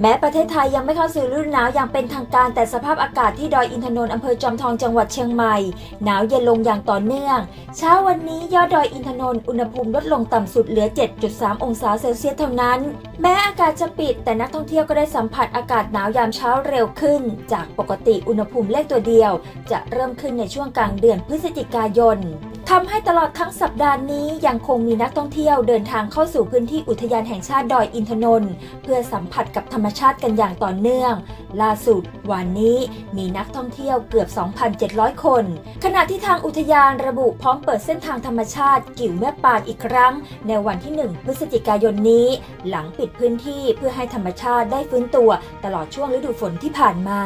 แม้ประเทศไทยยังไม่เข้าสู่ฤดูหนาวอย่างเป็นทางการแต่สภาพอากาศที่ดอยอินทนนท์อำเภอจอมทองจังหวัดเชียงใหม่ หนาวเย็นลงอย่างต่อเนื่อง เช้าวันนี้ยอดดอยอินทนนท์อุณหภูมิลดลงต่ำสุดเหลือ 7.3 องศาเซลเซียสเท่านั้น แม้อากาศจะปิด แต่นักท่องเที่ยวก็ได้สัมผัสอากาศหนาวยามเช้าเร็วขึ้น จากปกติอุณหภูมิเลขตัวเดียว จะเริ่มขึ้นในช่วงกลางเดือนพฤศจิกายน ทำให้ตลอดทั้งสัปดาห์นี้ยังคงมีนักท่องเที่ยวเดินทางเข้าสู่พื้นที่อุทยานแห่งชาติดอยอินทนนท์เพื่อสัมผัสกับธรรมชาติกันอย่างต่อเนื่อง ล่าสุดวันนี้มีนักท่องเที่ยวเกือบ 2,700 คน ขณะที่ทางอุทยานระบุพร้อมเปิดเส้นทางธรรมชาติกิ่วแม่ปานอีกครั้ง ในวันที่ 1 พฤศจิกายนนี้ หลังปิดพื้นที่เพื่อให้ธรรมชาติได้ฟื้นตัว ตลอดช่วงฤดูฝนที่ผ่านมา